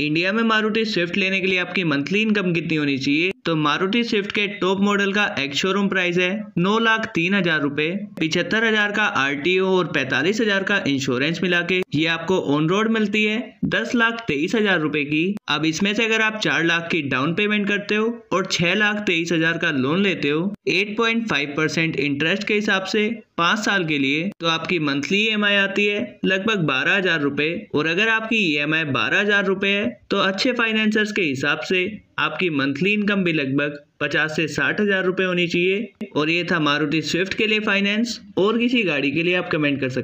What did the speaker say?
India में Maruti Swift लेने के लिए आपकी मंथली इनकम कितनी होनी चाहिए? तो मारुति स्विफ्ट के टॉप मॉडल का एक्स शोरूम प्राइस है, नौ लाख तीन हज़ार रूपए। पिछहत्तर हज़ार का आरटीओ और पैतालीस हज़ार का इंश्योरेंस मिला के ये आपको ऑन रोड मिलती है, दस लाख तेईस हज़ार रूपए की। अब इसमें से अगर आप चार लाख की डाउन पेमेंट करते हो और छह लाख तेईस हज़ार का लोन लेते हो eight point five percent interest के हिसाब से पाँच साल के लिए तो आपकी मंथली ईएमआई आती है, लगभग बारह हज़ार रूपए। और अगर आपकी ई एम आई बारह हज़ार रूपए है तो अच्छे फाइनेंसर्स के हिसाब से आपकी मंथली इनकम भी लगभग पचास से साठ हज़ार रुपए होनी चाहिए। और ये था मारुति स्विफ्ट के लिए फाइनेंस और किसी गाड़ी के लिए आप कमेंट कर सकते